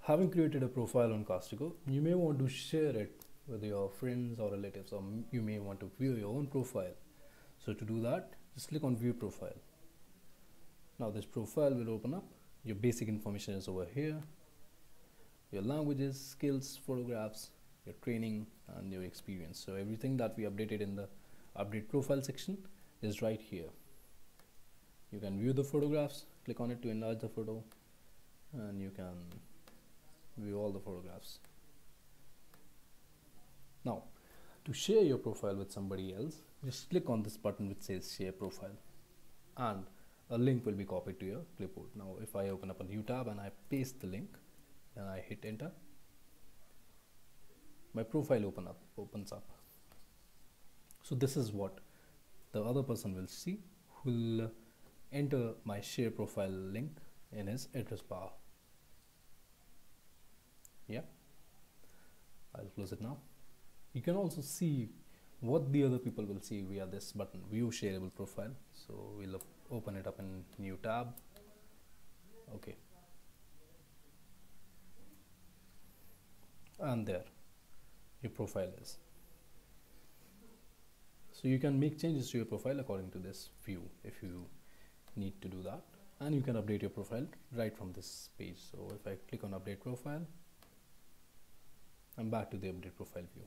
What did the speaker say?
having created a profile on Castiko, you may want to share it with your friends or relatives, or you may want to view your own profile. So to do that, just click on view profile. Now this profile will open up. Your basic information is over here. Your languages, skills, photographs, your training and your experience. So everything that we updated in the update profile section is right here. You can view the photographs, click on it to enlarge the photo and you can view all the photographs. Now to share your profile with somebody else, just click on this button which says share profile and a link will be copied to your clipboard. Now if I open up a new tab and I paste the link and I hit enter, my profile open up opens up. So this is what the other person will see who will enter my share profile link in his address bar. Yeah, I'll close it now. You can also see what the other people will see via this button view shareable profile. So we'll open it up in new tab. Okay. And there your profile is. So you can make changes to your profile according to this view if you need to do that. And you can update your profile right from this page. So if I click on update profile I'm back to the update profile view